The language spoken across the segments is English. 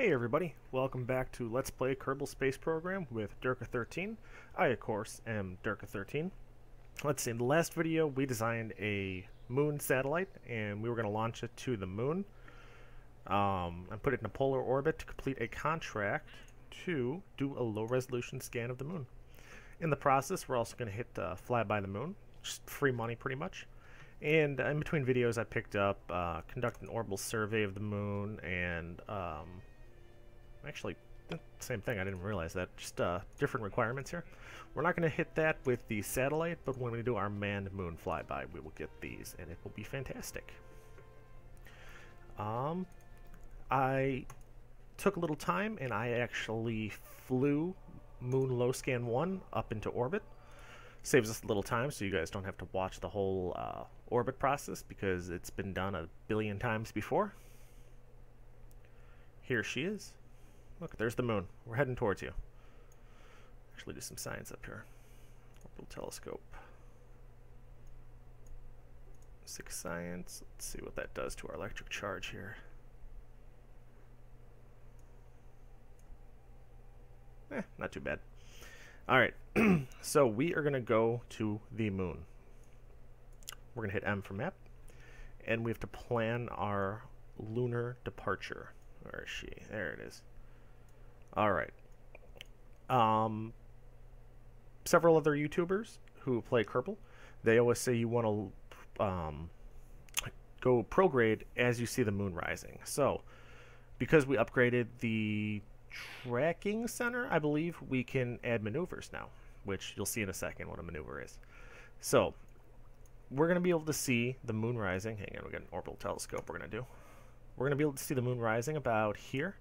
Hey everybody, welcome back to Let's Play Kerbal Space Program with Derka13. I, of course, am Derka13. Let's see, in the last video we designed a moon satellite and we were going to launch it to the moon um, and put it in a polar orbit to complete a contract to do a low resolution scan of the moon. In the process, we're also going to hit uh, fly by the moon, just free money pretty much. And in between videos, I picked up uh, conduct an orbital survey of the moon and um, actually same thing. I didn't realize that. Just uh, different requirements here. We're not going to hit that with the satellite, but when we do our manned moon flyby, we will get these, and it will be fantastic. Um, I took a little time, and I actually flew Moon Low Scan 1 up into orbit. Saves us a little time, so you guys don't have to watch the whole uh, orbit process, because it's been done a billion times before. Here she is. Look, there's the moon. We're heading towards you. Actually do some science up here. Orbital telescope. Six science. Let's see what that does to our electric charge here. Eh, not too bad. Alright, so we are going to go to the moon. We're going to hit M for map. And we have to plan our lunar departure. Where is she? There it is. All right. Um, several other YouTubers who play Kerbal, they always say you want to um, go prograde as you see the moon rising. So, because we upgraded the tracking center, I believe we can add maneuvers now, which you'll see in a second what a maneuver is. So, we're going to be able to see the moon rising. Hang on, we got an orbital telescope we're going to do. We're going to be able to see the moon rising about here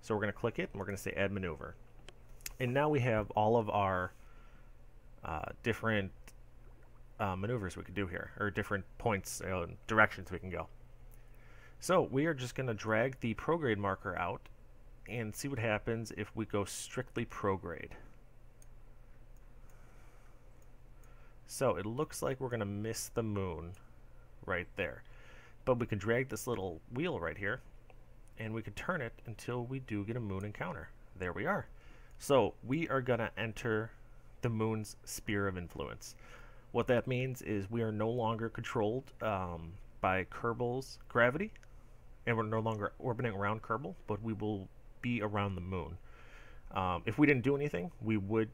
so we're going to click it and we're going to say add maneuver. And now we have all of our uh, different uh, maneuvers we could do here, or different points, uh, directions we can go. So we are just going to drag the prograde marker out and see what happens if we go strictly prograde. So it looks like we're going to miss the moon right there. But we can drag this little wheel right here and we could turn it until we do get a moon encounter. There we are. So we are going to enter the moon's sphere of influence. What that means is we are no longer controlled um, by Kerbal's gravity, and we're no longer orbiting around Kerbal, but we will be around the moon. Um, if we didn't do anything, we would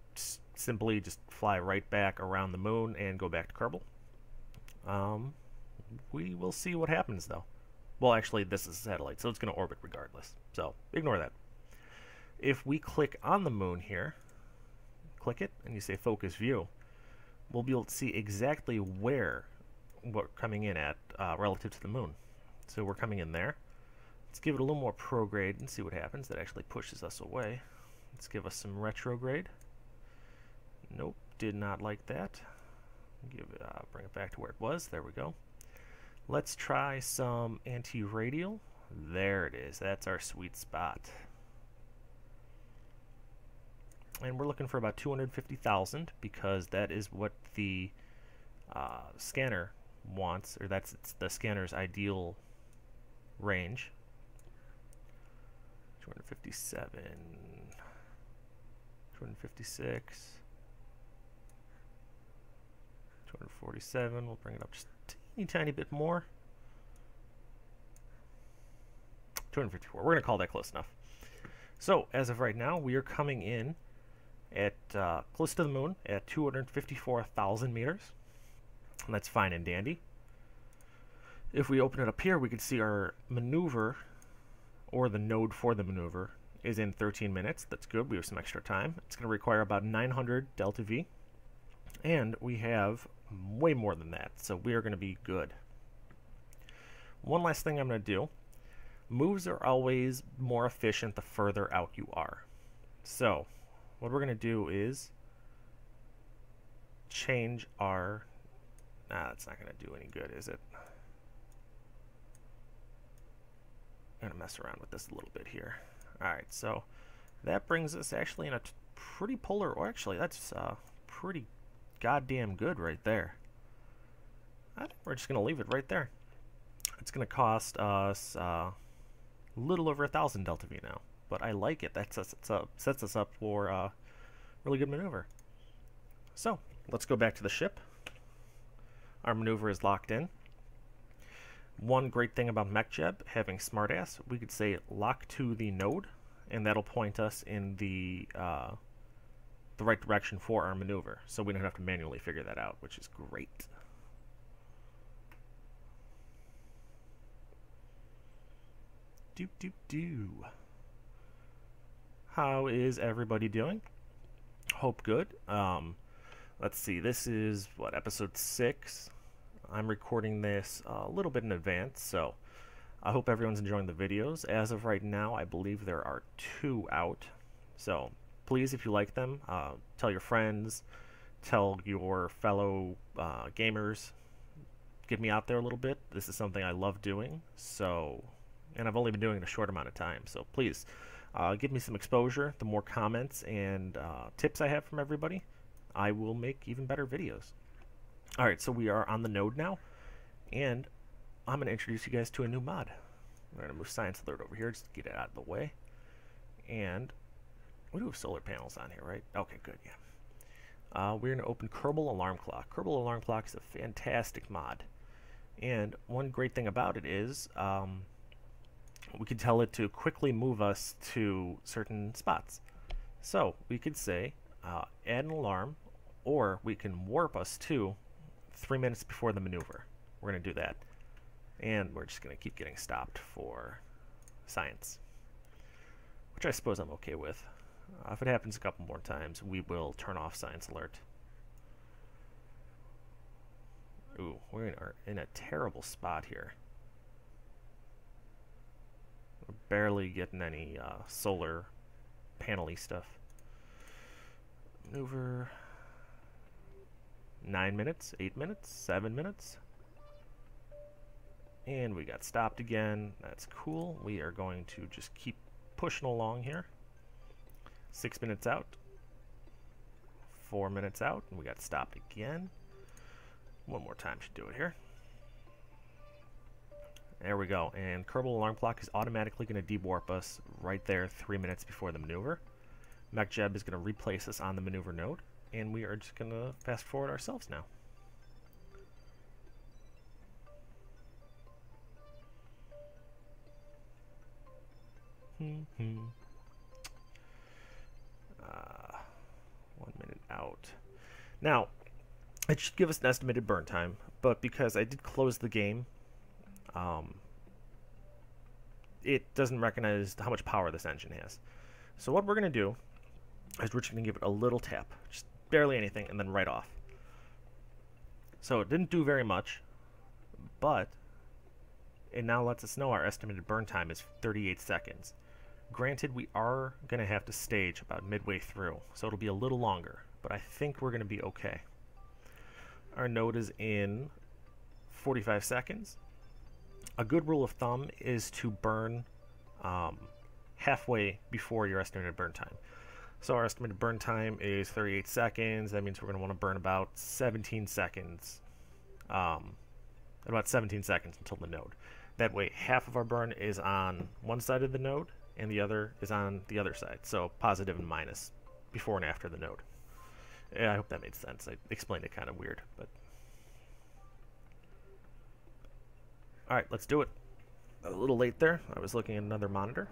simply just fly right back around the moon and go back to Kerbal. Um, we will see what happens, though. Well, actually, this is a satellite, so it's going to orbit regardless. So ignore that. If we click on the moon here, click it, and you say focus view, we'll be able to see exactly where we're coming in at uh, relative to the moon. So we're coming in there. Let's give it a little more prograde and see what happens. That actually pushes us away. Let's give us some retrograde. Nope, did not like that. Give uh, bring it back to where it was. There we go. Let's try some anti-radial. There it is. That's our sweet spot. And we're looking for about 250,000 because that is what the uh, scanner wants, or that's the scanner's ideal range. 257, 256, 247. We'll bring it up just teeny tiny bit more. 254. We're going to call that close enough. So, as of right now, we are coming in at uh, close to the moon at 254,000 meters. And that's fine and dandy. If we open it up here, we can see our maneuver, or the node for the maneuver, is in 13 minutes. That's good. We have some extra time. It's going to require about 900 delta V. And we have way more than that, so we are going to be good. One last thing I'm going to do. Moves are always more efficient the further out you are. So, what we're going to do is change our... Nah, that's not going to do any good, is it? I'm going to mess around with this a little bit here. Alright, so that brings us actually in a pretty polar... Or actually, that's uh, pretty goddamn good right there. I think we're just going to leave it right there. It's going to cost us uh, a little over a thousand Delta V now. but I like it. That sets us up, sets us up for a uh, really good maneuver. So, let's go back to the ship. Our maneuver is locked in. One great thing about MechJeb having smartass, we could say lock to the node, and that'll point us in the uh, the right direction for our maneuver, so we don't have to manually figure that out, which is great. Do do do. How is everybody doing? Hope good. Um, let's see. This is what episode six. I'm recording this a little bit in advance, so I hope everyone's enjoying the videos. As of right now, I believe there are two out. So please, if you like them, uh, tell your friends, tell your fellow uh, gamers, get me out there a little bit. This is something I love doing. So and I've only been doing it a short amount of time. So please uh, give me some exposure. The more comments and uh, tips I have from everybody, I will make even better videos. All right, so we are on the node now, and I'm going to introduce you guys to a new mod. I'm going to move Science Alert over here just to get it out of the way. And we do have solar panels on here, right? Okay, good, yeah. Uh, we're going to open Kerbal Alarm Clock. Kerbal Alarm Clock is a fantastic mod. And one great thing about it is um, we can tell it to quickly move us to certain spots. So we could say uh, add an alarm, or we can warp us to three minutes before the maneuver. We're going to do that. And we're just going to keep getting stopped for science, which I suppose I'm okay with. Uh, if it happens a couple more times, we will turn off science alert. Ooh, we're in, in a terrible spot here. We're barely getting any uh, solar panely stuff. Maneuver. Nine minutes, eight minutes, seven minutes. And we got stopped again. That's cool. We are going to just keep pushing along here. Six minutes out. Four minutes out. And we got stopped again. One more time should do it here. There we go. And Kerbal Alarm Clock is automatically going to dewarp us right there three minutes before the maneuver. MechJeb is going to replace us on the maneuver node. And we are just going to fast forward ourselves now. Hmm hmm uh, one minute out. Now, it should give us an estimated burn time, but because I did close the game um, it doesn't recognize how much power this engine has. So what we're going to do is we're just going to give it a little tap, just barely anything, and then right off. So it didn't do very much, but it now lets us know our estimated burn time is 38 seconds. Granted, we are going to have to stage about midway through, so it'll be a little longer, but I think we're going to be okay. Our node is in 45 seconds, a good rule of thumb is to burn um, halfway before your estimated burn time. So our estimated burn time is 38 seconds. That means we're going to want to burn about 17 seconds, um, about 17 seconds until the node. That way, half of our burn is on one side of the node, and the other is on the other side. So positive and minus before and after the node. Yeah, I hope that made sense. I explained it kind of weird, but Alright, let's do it. A little late there. I was looking at another monitor.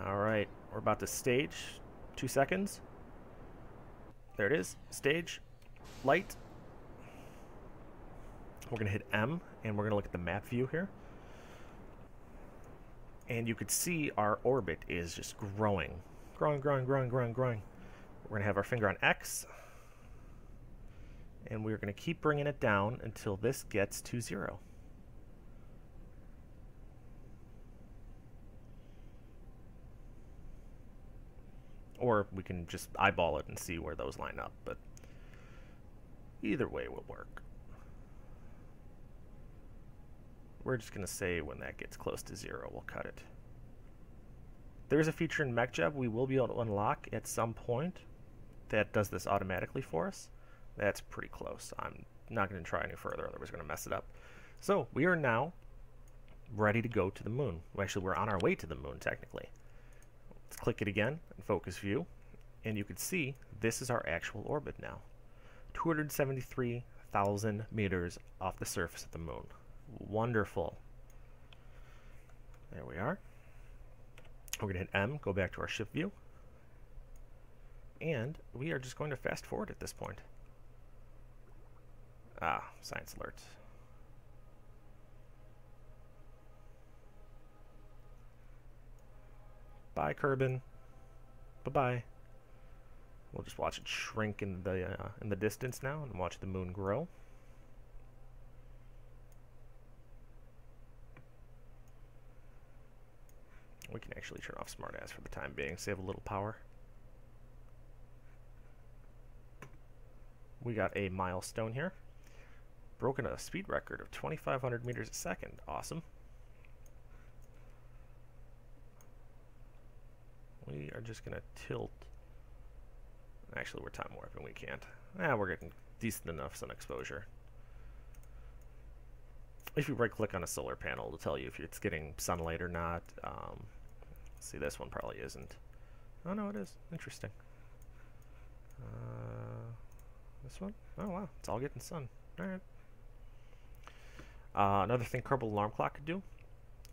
Alright, we're about to stage. Two seconds. There it is. Stage. Light. We're going to hit M, and we're going to look at the map view here. And you could see our orbit is just growing. Growing, growing, growing, growing, growing. We're going to have our finger on X and we're going to keep bringing it down until this gets to zero. Or we can just eyeball it and see where those line up, but either way will work. We're just going to say when that gets close to zero, we'll cut it. There's a feature in MechJeb we will be able to unlock at some point that does this automatically for us. That's pretty close. I'm not going to try any further, otherwise going to mess it up. So we are now ready to go to the moon. Actually, we're on our way to the moon, technically. Let's click it again in focus view, and you can see this is our actual orbit now. 273,000 meters off the surface of the moon. Wonderful. There we are. We're going to hit M, go back to our ship view. And we are just going to fast forward at this point. Ah, science alert. Bye, Kerbin. Bye-bye. We'll just watch it shrink in the uh, in the distance now and watch the moon grow. We can actually turn off smartass for the time being, save a little power. We got a milestone here. Broken a speed record of 2,500 meters a second. Awesome. We are just going to tilt. Actually, we're time warping. We can't. Ah, we're getting decent enough sun exposure. If you right click on a solar panel, it'll tell you if it's getting sunlight or not. Um, see, this one probably isn't. Oh, no, it is. Interesting. Uh, this one? Oh, wow. It's all getting sun. All right. Uh, another thing Kerbal Alarm Clock could do,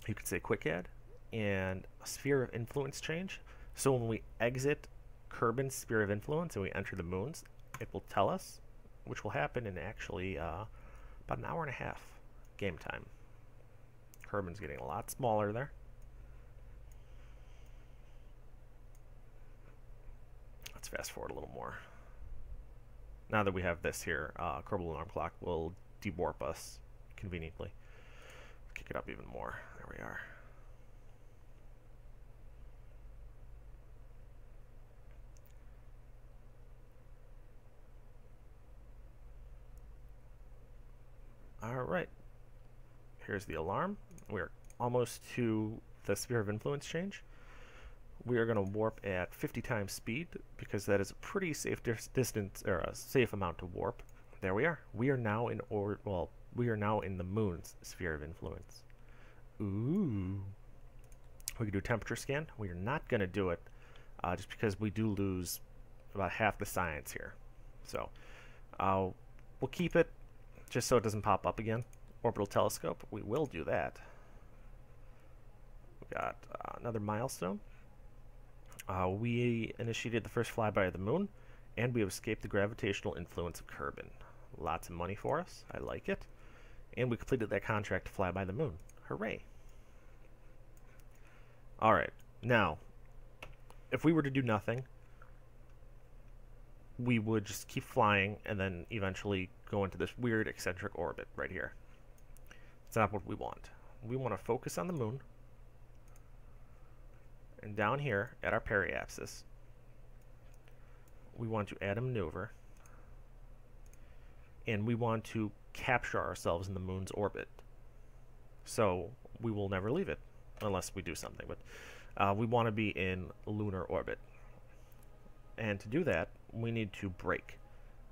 you could say quick add and a sphere of influence change. So when we exit Kerbin's sphere of influence and we enter the moons, it will tell us, which will happen in actually uh, about an hour and a half game time. Kerbin's getting a lot smaller there. Let's fast forward a little more. Now that we have this here, uh, Kerbal Alarm Clock will dewarp us conveniently. Kick it up even more. There we are. All right. Here's the alarm. We're almost to the sphere of influence change. We are going to warp at 50 times speed because that is a pretty safe dis distance or a safe amount to warp. There we are. We are now in or well, we are now in the moon's sphere of influence. Ooh. We can do temperature scan. We are not going to do it uh, just because we do lose about half the science here. So uh, we'll keep it just so it doesn't pop up again. Orbital telescope, we will do that. We got uh, another milestone. Uh, we initiated the first flyby of the moon, and we have escaped the gravitational influence of Kerbin. Lots of money for us. I like it. And we completed that contract to fly by the moon. Hooray. Alright, now, if we were to do nothing, we would just keep flying and then eventually go into this weird eccentric orbit right here. It's not what we want. We want to focus on the moon. And down here at our periapsis, we want to add a maneuver. And we want to capture ourselves in the moon's orbit. So we will never leave it unless we do something. But uh, we want to be in lunar orbit. And to do that, we need to brake.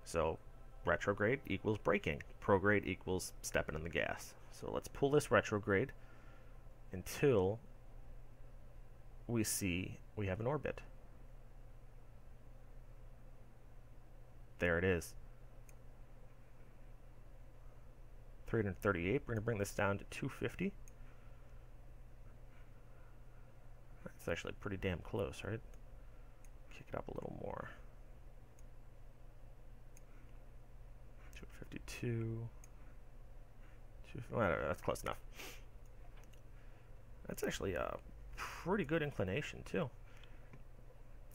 So retrograde equals braking. Prograde equals stepping in the gas. So let's pull this retrograde until we see we have an orbit. There it is. 338. We're going to bring this down to 250. That's actually pretty damn close, right? Kick it up a little more. 252. Well, that's close enough. That's actually a pretty good inclination, too.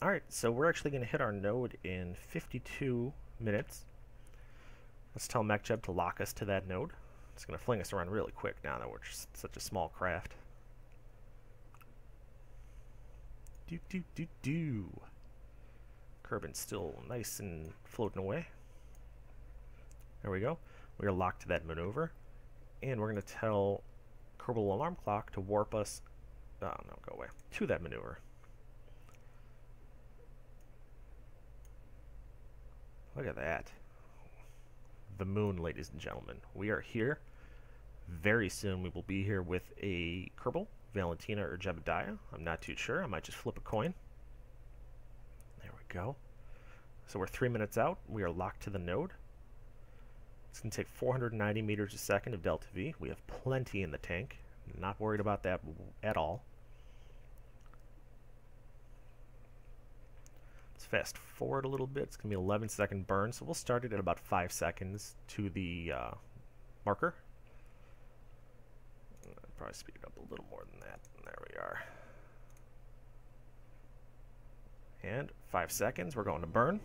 Alright, so we're actually going to hit our node in 52 minutes. Let's tell MechJeb to lock us to that node. It's going to fling us around really quick now that we're such a small craft. Do do do do. Kerbin's still nice and floating away. There we go. We are locked to that maneuver. And we're going to tell Kerbal Alarm Clock to warp us, oh no, go away, to that maneuver. Look at that the moon, ladies and gentlemen. We are here. Very soon we will be here with a Kerbal, Valentina, or Jebediah. I'm not too sure. I might just flip a coin. There we go. So we're three minutes out. We are locked to the node. It's going to take 490 meters a second of delta V. We have plenty in the tank. Not worried about that at all. Let's fast forward a little bit. It's going to be 11 second burn, so we'll start it at about 5 seconds to the uh, marker. I'll probably speed it up a little more than that. There we are. And 5 seconds, we're going to burn.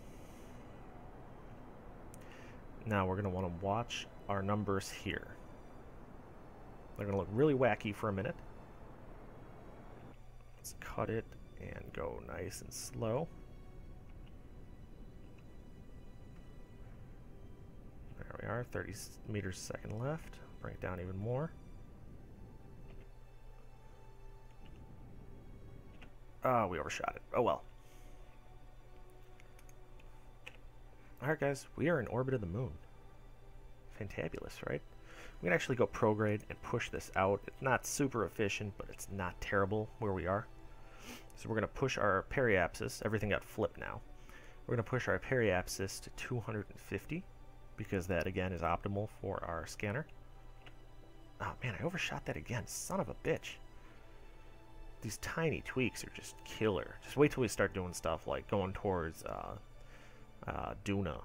Now we're going to want to watch our numbers here. They're going to look really wacky for a minute. Let's cut it and go nice and slow. There we are, 30 meters second left. Bring it down even more. Oh, we overshot it. Oh well. Alright guys, we are in orbit of the moon. Fantabulous, right? We can actually go prograde and push this out. It's not super efficient, but it's not terrible where we are. So we're going to push our periapsis. Everything got flipped now. We're going to push our periapsis to 250 because that, again, is optimal for our scanner. Oh, man, I overshot that again. Son of a bitch. These tiny tweaks are just killer. Just wait till we start doing stuff like going towards uh, uh, Duna.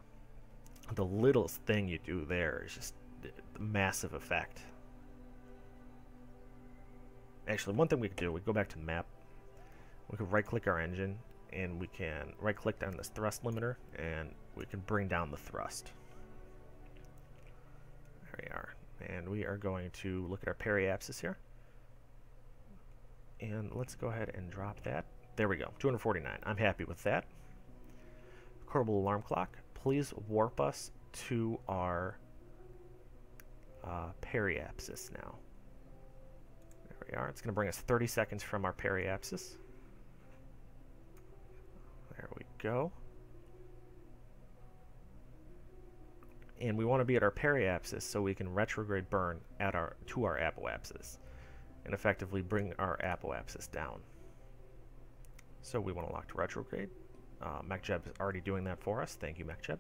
The littlest thing you do there is just massive effect. Actually, one thing we could do, we go back to the map. We could right-click our engine, and we can right-click on this thrust limiter, and we can bring down the thrust. There we are. And we are going to look at our periapsis here. And let's go ahead and drop that. There we go, 249. I'm happy with that. Kerbal alarm clock, please warp us to our uh, periapsis now. There we are. It's going to bring us 30 seconds from our periapsis. There we go. And we want to be at our periapsis so we can retrograde burn at our to our apoapsis and effectively bring our apoapsis down. So we want to lock to retrograde. Uh, is already doing that for us. Thank you, MechJeb.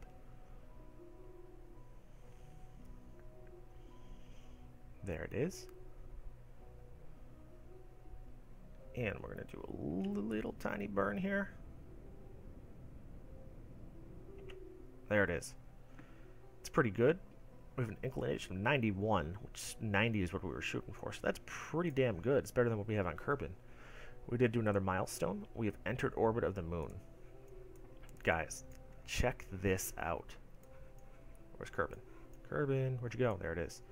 There it is. And we're going to do a little tiny burn here. There it is. It's pretty good. We have an inclination of 91, which 90 is what we were shooting for. So that's pretty damn good. It's better than what we have on Kerbin. We did do another milestone. We have entered orbit of the moon. Guys, check this out. Where's Kerbin? Kerbin, where'd you go? There it is.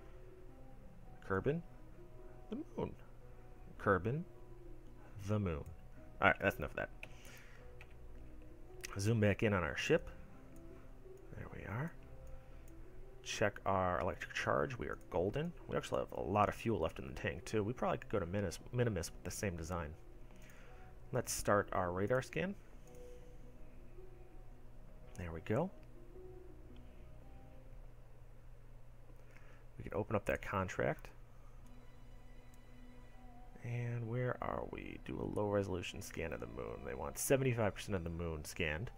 Kerbin, the moon. Kerbin, the moon. Alright, that's enough of that. Zoom back in on our ship. There we are. Check our electric charge. We are golden. We actually have a lot of fuel left in the tank, too. We probably could go to Minimus, Minimus with the same design. Let's start our radar scan. There we go. We can open up that contract. And where are we? Do a low resolution scan of the moon. They want 75% of the moon scanned.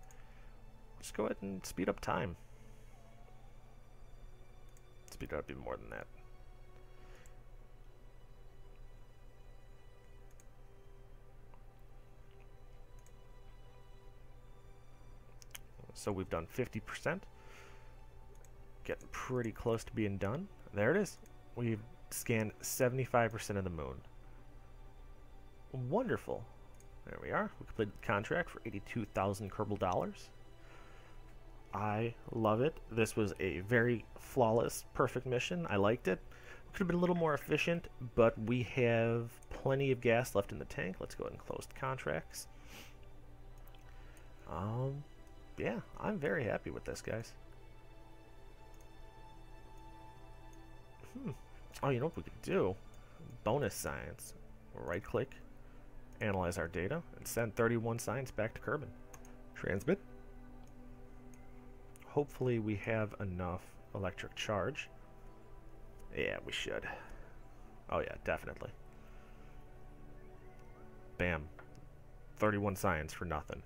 Just go ahead and speed up time. Speed up even more than that. So we've done 50%. Getting pretty close to being done. There it is. We've scanned 75% of the moon. Wonderful. There we are. We completed the contract for 82,000 Kerbal dollars. I love it. This was a very flawless, perfect mission. I liked it. Could have been a little more efficient, but we have plenty of gas left in the tank. Let's go ahead and close the contracts. Um, yeah, I'm very happy with this, guys. Hmm. Oh, you know what we could do? Bonus science. Right click, analyze our data, and send 31 signs back to Kerbin. Transmit. Hopefully we have enough electric charge. Yeah, we should. Oh yeah, definitely. Bam. 31 science for nothing.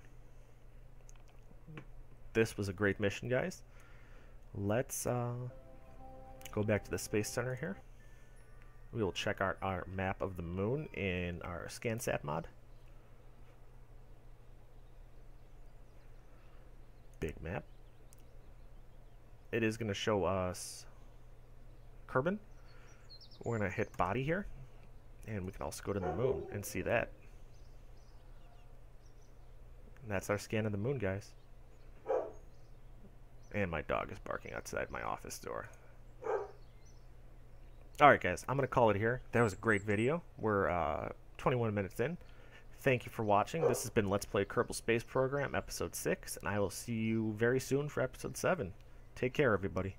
This was a great mission, guys. Let's uh, go back to the Space Center here. We will check our, our map of the moon in our ScanSat mod. Big map. It is going to show us Kerbin. We're going to hit body here. And we can also go to the moon and see that. And that's our scan of the moon, guys. And my dog is barking outside my office door. Alright guys, I'm going to call it here. That was a great video. We're uh, 21 minutes in. Thank you for watching. This has been Let's Play Kerbal Space Program, Episode 6, and I will see you very soon for Episode 7. Take care, everybody.